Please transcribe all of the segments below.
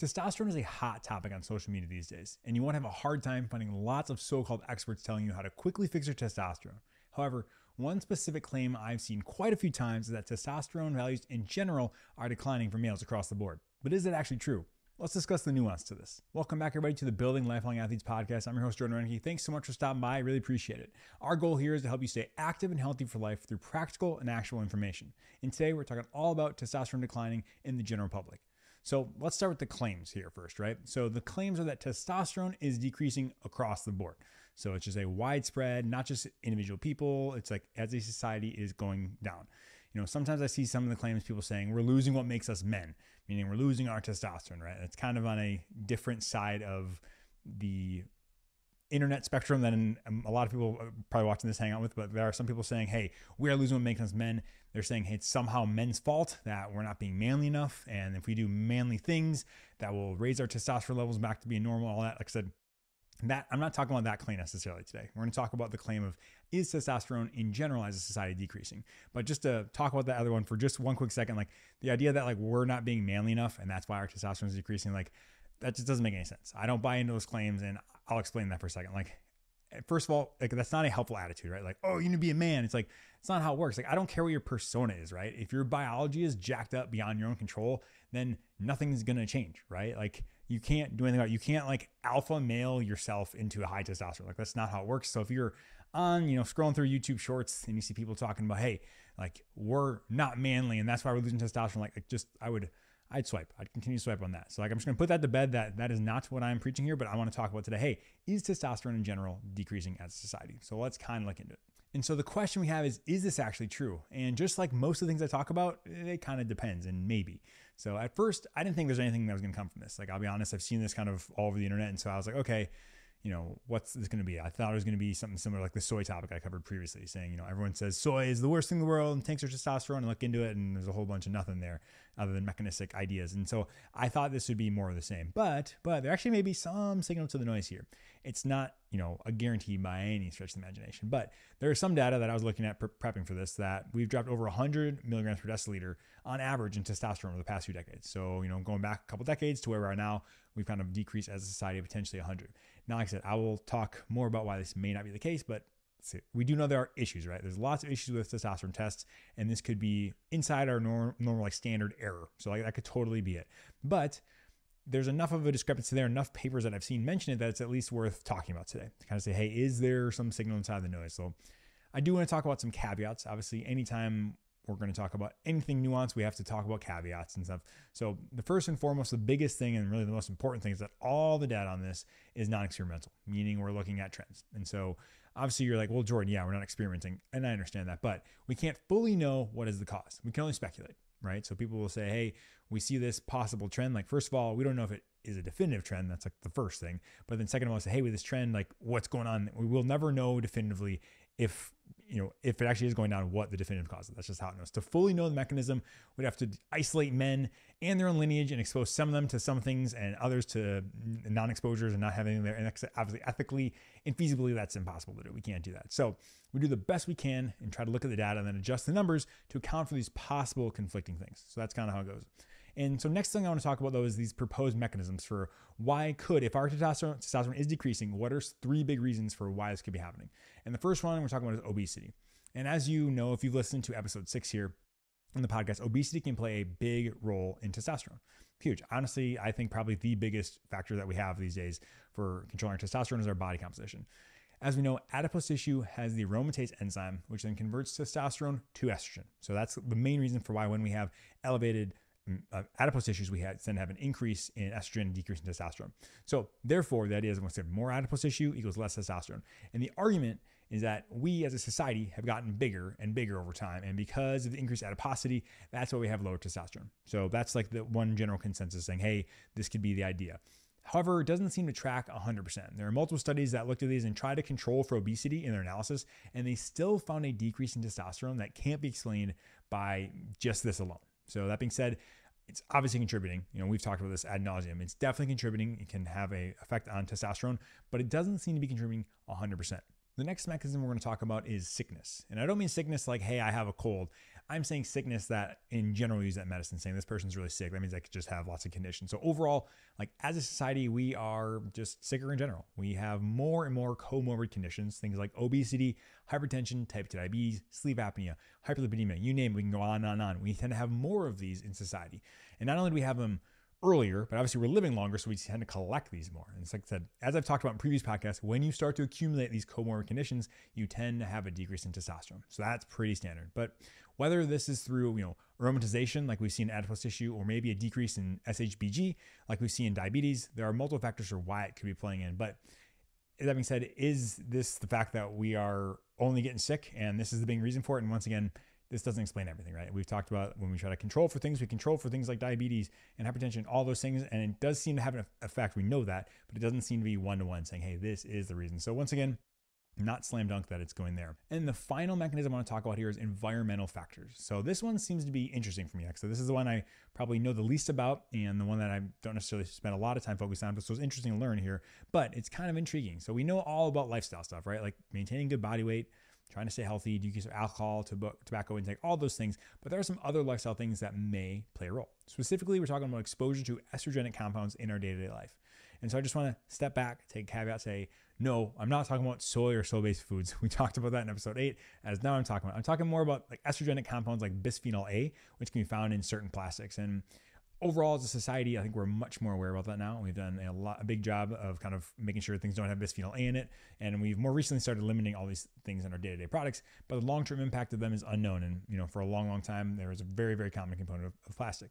Testosterone is a hot topic on social media these days, and you won't have a hard time finding lots of so called experts telling you how to quickly fix your testosterone. However, one specific claim I've seen quite a few times is that testosterone values in general are declining for males across the board. But is it actually true? Let's discuss the nuance to this. Welcome back, everybody, to the Building Lifelong Athletes podcast. I'm your host, Jordan Rennicke. Thanks so much for stopping by. I really appreciate it. Our goal here is to help you stay active and healthy for life through practical and actual information. And today, we're talking all about testosterone declining in the general public. So let's start with the claims here first, right? So the claims are that testosterone is decreasing across the board. So it's just a widespread, not just individual people. It's like as a society is going down. You know, sometimes I see some of the claims people saying we're losing what makes us men, meaning we're losing our testosterone, right? It's kind of on a different side of the internet spectrum than um, a lot of people probably watching this hang out with, but there are some people saying, hey, we are losing what makes us men. They're saying, hey, it's somehow men's fault that we're not being manly enough. And if we do manly things, that will raise our testosterone levels back to being normal, all that. Like I said, that I'm not talking about that claim necessarily today. We're going to talk about the claim of is testosterone in general as a society decreasing. But just to talk about that other one for just one quick second, like the idea that like we're not being manly enough and that's why our testosterone is decreasing, like that just doesn't make any sense. I don't buy into those claims, and I'll explain that for a second. Like, first of all, like that's not a helpful attitude, right? Like, oh, you need to be a man. It's like it's not how it works. Like, I don't care what your persona is, right? If your biology is jacked up beyond your own control, then nothing's gonna change, right? Like, you can't do anything about it. You can't like alpha male yourself into a high testosterone. Like, that's not how it works. So if you're on, you know, scrolling through YouTube shorts and you see people talking about, hey, like we're not manly and that's why we're losing testosterone, like, like just I would I'd swipe. I'd continue to swipe on that. So like I'm just gonna put that to bed that that is not what I'm preaching here, but I want to talk about today. Hey, is testosterone in general decreasing as a society? So let's kind of look into it. And so the question we have is, is this actually true? And just like most of the things I talk about, it kind of depends and maybe. So at first, I didn't think there's anything that was going to come from this. Like, I'll be honest, I've seen this kind of all over the internet. And so I was like, okay, you know, what's this going to be? I thought it was going to be something similar like the soy topic I covered previously, saying, you know, everyone says soy is the worst thing in the world and tanks your testosterone and look into it. And there's a whole bunch of nothing there other than mechanistic ideas. And so I thought this would be more of the same, but, but there actually may be some signal to the noise here. It's not, you know, a guarantee by any stretch of the imagination, but there is some data that I was looking at prepping for this that we've dropped over 100 milligrams per deciliter on average in testosterone over the past few decades. So, you know, going back a couple decades to where we are now, we've kind of decreased as a society potentially 100. Now, like I said, I will talk more about why this may not be the case, but we do know there are issues, right? There's lots of issues with testosterone tests, and this could be inside our norm, normal, like standard error. So like that could totally be it. But there's enough of a discrepancy there, enough papers that I've seen mention it that it's at least worth talking about today to kind of say, hey, is there some signal inside the noise? So I do want to talk about some caveats. Obviously, anytime we're going to talk about anything nuanced, we have to talk about caveats and stuff. So, the first and foremost, the biggest thing and really the most important thing is that all the data on this is non experimental, meaning we're looking at trends. And so, obviously, you're like, well, Jordan, yeah, we're not experimenting. And I understand that, but we can't fully know what is the cause. We can only speculate, right? So, people will say, hey, we see this possible trend. Like, first of all, we don't know if it is a definitive trend. That's like the first thing. But then, second of all, say, hey, with this trend, like, what's going on? We will never know definitively if you know if it actually is going down what the definitive cause is. That's just how it knows. To fully know the mechanism we'd have to isolate men and their own lineage and expose some of them to some things and others to non-exposures and not having their and obviously ethically and feasibly that's impossible to do. We can't do that. So we do the best we can and try to look at the data and then adjust the numbers to account for these possible conflicting things. So that's kind of how it goes and so next thing I want to talk about though is these proposed mechanisms for why could, if our testosterone, testosterone is decreasing, what are three big reasons for why this could be happening? And the first one we're talking about is obesity. And as you know, if you've listened to episode six here in the podcast, obesity can play a big role in testosterone. Huge. Honestly, I think probably the biggest factor that we have these days for controlling testosterone is our body composition. As we know, adipose tissue has the aromatase enzyme, which then converts testosterone to estrogen. So that's the main reason for why when we have elevated uh, adipose tissues, we had, tend to have an increase in estrogen, decrease in testosterone. So therefore, the idea is once have more adipose tissue equals less testosterone. And the argument is that we as a society have gotten bigger and bigger over time. And because of the increased adiposity, that's why we have lower testosterone. So that's like the one general consensus saying, hey, this could be the idea. However, it doesn't seem to track 100%. There are multiple studies that looked at these and tried to control for obesity in their analysis, and they still found a decrease in testosterone that can't be explained by just this alone. So that being said, it's obviously contributing. You know, we've talked about this ad nauseum. It's definitely contributing. It can have a effect on testosterone, but it doesn't seem to be contributing 100%. The next mechanism we're going to talk about is sickness. And I don't mean sickness like, hey, I have a cold. I'm saying sickness that in general use that medicine, saying this person's really sick. That means they could just have lots of conditions. So overall, like as a society, we are just sicker in general. We have more and more comorbid conditions, things like obesity, hypertension, type 2 diabetes, sleep apnea, hyperlipidemia, you name it, we can go on and on on. We tend to have more of these in society. And not only do we have them earlier, but obviously we're living longer, so we tend to collect these more. And it's like I said, as I've talked about in previous podcasts, when you start to accumulate these comorbid conditions, you tend to have a decrease in testosterone. So that's pretty standard. But whether this is through, you know, aromatization, like we see in adipose tissue, or maybe a decrease in SHBG, like we see in diabetes, there are multiple factors for why it could be playing in. But that being said, is this the fact that we are only getting sick and this is the big reason for it? And once again, this doesn't explain everything, right? We've talked about when we try to control for things, we control for things like diabetes and hypertension, all those things, and it does seem to have an effect. We know that, but it doesn't seem to be one to one saying, hey, this is the reason. So, once again, not slam dunk that it's going there. And the final mechanism I want to talk about here is environmental factors. So this one seems to be interesting for me. So this is the one I probably know the least about and the one that I don't necessarily spend a lot of time focused on, but so it's interesting to learn here, but it's kind of intriguing. So we know all about lifestyle stuff, right? Like maintaining good body weight, trying to stay healthy, decrease alcohol, tobacco intake, all those things. But there are some other lifestyle things that may play a role. Specifically, we're talking about exposure to estrogenic compounds in our day to day life. And so I just want to step back, take caveat, say, no, I'm not talking about soy or soy based foods. We talked about that in episode eight, as now I'm talking about. I'm talking more about like estrogenic compounds like bisphenol A, which can be found in certain plastics. And overall as a society, I think we're much more aware about that now. We've done a lot, a big job of kind of making sure things don't have bisphenol A in it, and we've more recently started limiting all these things in our day-to-day products. But the long-term impact of them is unknown, and you know, for a long, long time, there was a very, very common component of, of plastic.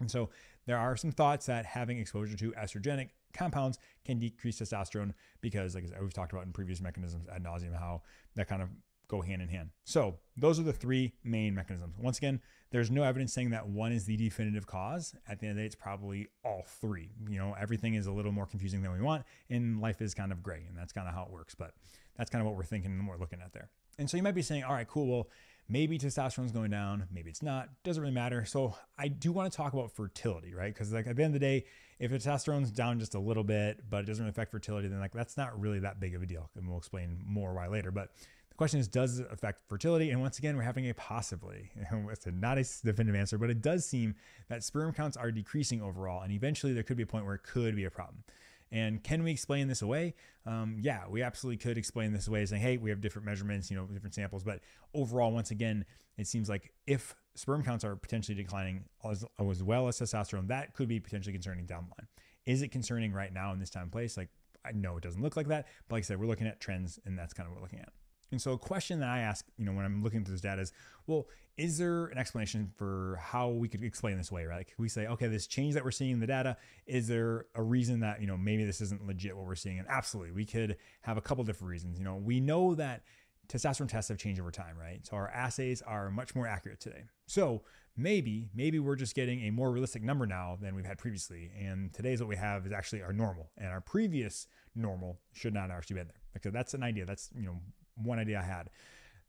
And so there are some thoughts that having exposure to estrogenic compounds can decrease testosterone because, like we've talked about in previous mechanisms ad nauseum, how that kind of go hand in hand. So those are the three main mechanisms. Once again, there's no evidence saying that one is the definitive cause. At the end of the day, it's probably all three. You know, everything is a little more confusing than we want, and life is kind of gray, and that's kind of how it works. But that's kind of what we're thinking and we're looking at there. And so you might be saying, all right, cool. Well, maybe testosterone's going down, maybe it's not. Doesn't really matter. So I do want to talk about fertility, right? Because like at the end of the day, if testosterone's down just a little bit, but it doesn't really affect fertility, then like that's not really that big of a deal. And we'll explain more why later. But the question is, does it affect fertility? And once again, we're having a possibly. It's not a definitive answer, but it does seem that sperm counts are decreasing overall. And eventually there could be a point where it could be a problem. And can we explain this away? Um, yeah, we absolutely could explain this away saying, hey, we have different measurements, you know, different samples. But overall, once again, it seems like if sperm counts are potentially declining as, as well as testosterone, that could be potentially concerning down the line. Is it concerning right now in this time and place? Like, I know it doesn't look like that, but like I said, we're looking at trends, and that's kind of what we're looking at. And so a question that I ask, you know, when I'm looking through this data is, well, is there an explanation for how we could explain this way, right? Like we say, okay, this change that we're seeing in the data, is there a reason that, you know, maybe this isn't legit what we're seeing? And absolutely, we could have a couple different reasons. You know, we know that testosterone tests have changed over time, right? So our assays are much more accurate today. So maybe, maybe we're just getting a more realistic number now than we've had previously. And today's what we have is actually our normal. And our previous normal should not have actually been there. Because that's an idea. That's, you know, one idea I had.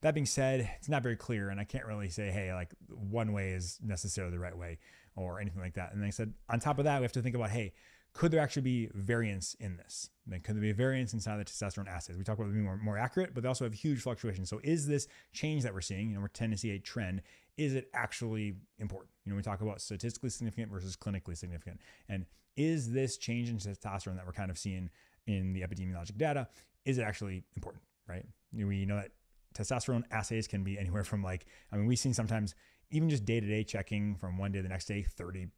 That being said, it's not very clear, and I can't really say, hey, like one way is necessarily the right way or anything like that. And they said, on top of that, we have to think about, hey, could there actually be variance in this? Then could there be a variance inside the testosterone assays? We talk about being more, more accurate, but they also have huge fluctuations. So is this change that we're seeing, you know, we're tending to see a trend, is it actually important? You know, we talk about statistically significant versus clinically significant. And is this change in testosterone that we're kind of seeing in the epidemiologic data, is it actually important, right? We know that testosterone assays can be anywhere from like, I mean, we've seen sometimes even just day to day checking from one day to the next day, 30%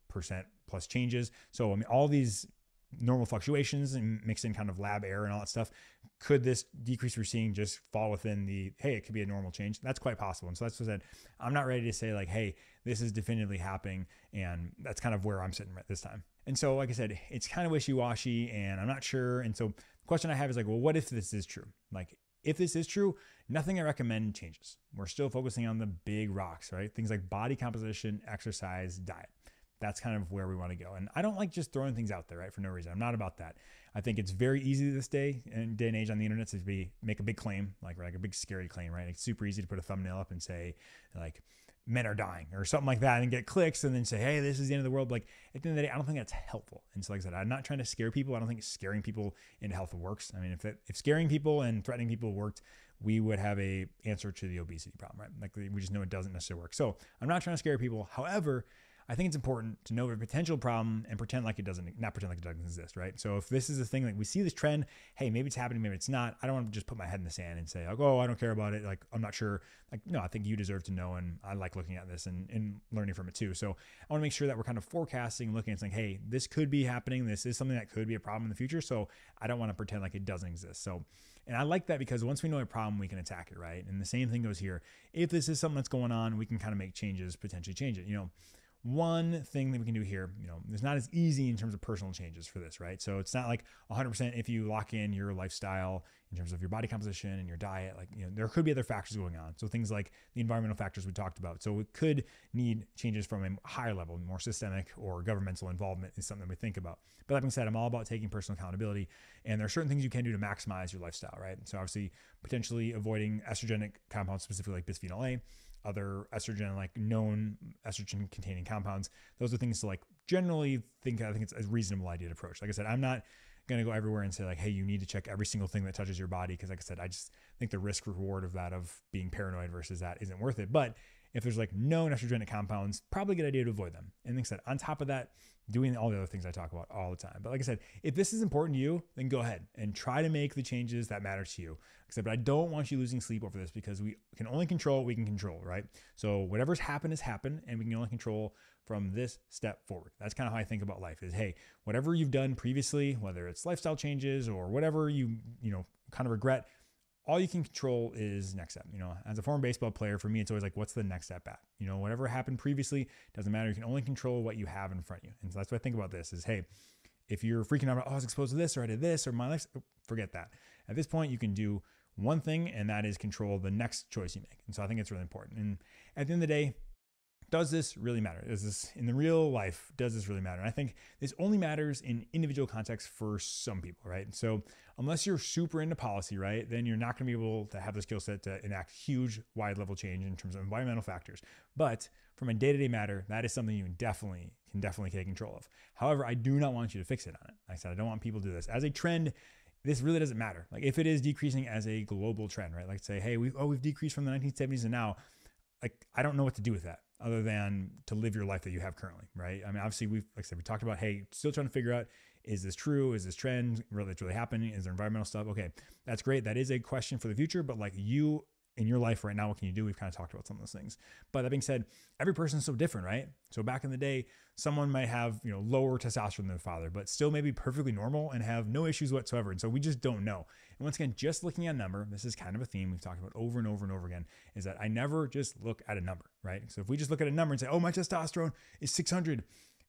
plus changes. So, I mean, all these normal fluctuations and mixed in kind of lab error and all that stuff. Could this decrease we're seeing just fall within the, hey, it could be a normal change? That's quite possible. And so that's what I said. I'm not ready to say, like, hey, this is definitively happening. And that's kind of where I'm sitting right this time. And so, like I said, it's kind of wishy washy and I'm not sure. And so, the question I have is like, well, what if this is true? Like, if this is true, nothing I recommend changes. We're still focusing on the big rocks, right? Things like body composition, exercise, diet. That's kind of where we want to go. And I don't like just throwing things out there, right, for no reason. I'm not about that. I think it's very easy this day and day and age on the internet to be make a big claim, like like a big scary claim, right? It's super easy to put a thumbnail up and say, like, men are dying or something like that and get clicks and then say, hey, this is the end of the world. Like at the end of the day, I don't think that's helpful. And so, like I said, I'm not trying to scare people. I don't think scaring people into health works. I mean, if it, if scaring people and threatening people worked, we would have a answer to the obesity problem, right? Like we just know it doesn't necessarily work. So I'm not trying to scare people. However, I think it's important to know of a potential problem and pretend like it doesn't, not pretend like it doesn't exist, right? So if this is a thing, like we see this trend, hey, maybe it's happening, maybe it's not. I don't want to just put my head in the sand and say, like, oh, I don't care about it. Like, I'm not sure. Like, no, I think you deserve to know. And I like looking at this and, and learning from it too. So I want to make sure that we're kind of forecasting, looking and saying, hey, this could be happening. This is something that could be a problem in the future. So I don't want to pretend like it doesn't exist. So, and I like that because once we know a problem, we can attack it, right? And the same thing goes here. If this is something that's going on, we can kind of make changes, potentially change it. You know, one thing that we can do here, you know, it's not as easy in terms of personal changes for this, right? So it's not like 100% if you lock in your lifestyle in terms of your body composition and your diet, like, you know, there could be other factors going on. So things like the environmental factors we talked about. So it could need changes from a higher level, more systemic or governmental involvement is something we think about. But that being said, I'm all about taking personal accountability and there are certain things you can do to maximize your lifestyle, right? So obviously potentially avoiding estrogenic compounds, specifically like bisphenol A, other estrogen, like known estrogen containing compounds. Those are things to like generally think, I think it's a reasonable idea to approach. Like I said, I'm not going to go everywhere and say like, hey, you need to check every single thing that touches your body. Cause like I said, I just think the risk reward of that, of being paranoid versus that isn't worth it. But if there's like known estrogenic compounds, probably a good idea to avoid them. And like I said, on top of that, doing all the other things I talk about all the time. But like I said, if this is important to you, then go ahead and try to make the changes that matter to you. Except, I don't want you losing sleep over this because we can only control what we can control, right? So whatever's happened has happened, and we can only control from this step forward. That's kind of how I think about life. Is hey, whatever you've done previously, whether it's lifestyle changes or whatever you you know kind of regret, all you can control is next step. You know, as a former baseball player, for me, it's always like, what's the next step at? You know, whatever happened previously doesn't matter. You can only control what you have in front of you. And so that's what I think about this is, hey, if you're freaking out about, oh, I was exposed to this or I did this or my life, oh, forget that. At this point, you can do one thing, and that is control the next choice you make. And so I think it's really important. And at the end of the day, does this really matter? Is this in the real life? Does this really matter? And I think this only matters in individual context for some people, right? So unless you're super into policy, right, then you're not going to be able to have the skill set to enact huge, wide level change in terms of environmental factors. But from a day to day matter, that is something you definitely can definitely take control of. However, I do not want you to fix it on it. Like I said, I don't want people to do this as a trend this really doesn't matter. Like if it is decreasing as a global trend, right? Like say, hey, we oh we've decreased from the 1970s and now, like I don't know what to do with that other than to live your life that you have currently, right? I mean, obviously, we've, like I said, we talked about, hey, still trying to figure out, is this true? Is this trend really, really happening? Is there environmental stuff? Okay, that's great. That is a question for the future, but like you in your life right now, what can you do? We've kind of talked about some of those things. But that being said, every person is so different, right? So back in the day, someone might have, you know, lower testosterone than their father, but still maybe perfectly normal and have no issues whatsoever. And so we just don't know. And once again, just looking at a number, this is kind of a theme we've talked about over and over and over again, is that I never just look at a number, right? So if we just look at a number and say, oh, my testosterone is 600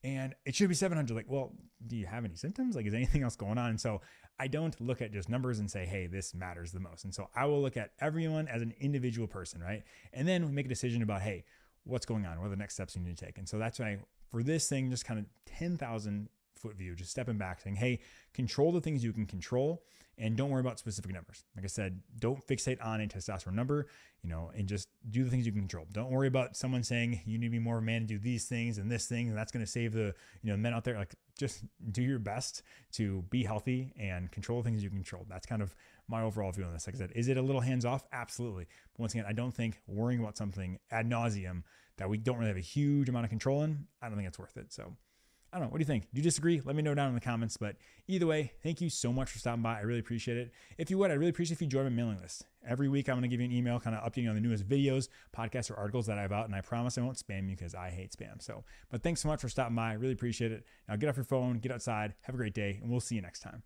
and it should be 700 like well do you have any symptoms? Like is anything else going on? And so i don't look at just numbers and say hey this matters the most. And so i will look at everyone as an individual person right? And then we make a decision about hey what's going on? What are the next steps you need to take? And so that's why for this thing just kind of 10000 foot view, just stepping back, saying, hey, control the things you can control and don't worry about specific numbers. Like I said, don't fixate on a testosterone number, you know, and just do the things you can control. Don't worry about someone saying you need to be more of a man to do these things and this thing, and that's going to save the, you know, men out there. Like just do your best to be healthy and control the things you control. That's kind of my overall view on this. Like I said, is it a little hands off? Absolutely. But once again, I don't think worrying about something ad nauseum that we don't really have a huge amount of control in, I don't think it's worth it. So I don't know. What do you think? Do you disagree? Let me know down in the comments. But either way, thank you so much for stopping by. I really appreciate it. If you would, I'd really appreciate if you join my mailing list. Every week, I'm going to give you an email kind of updating on the newest videos, podcasts, or articles that I have out. And I promise I won't spam you because I hate spam. So, but thanks so much for stopping by. I really appreciate it. Now get off your phone, get outside, have a great day, and we'll see you next time.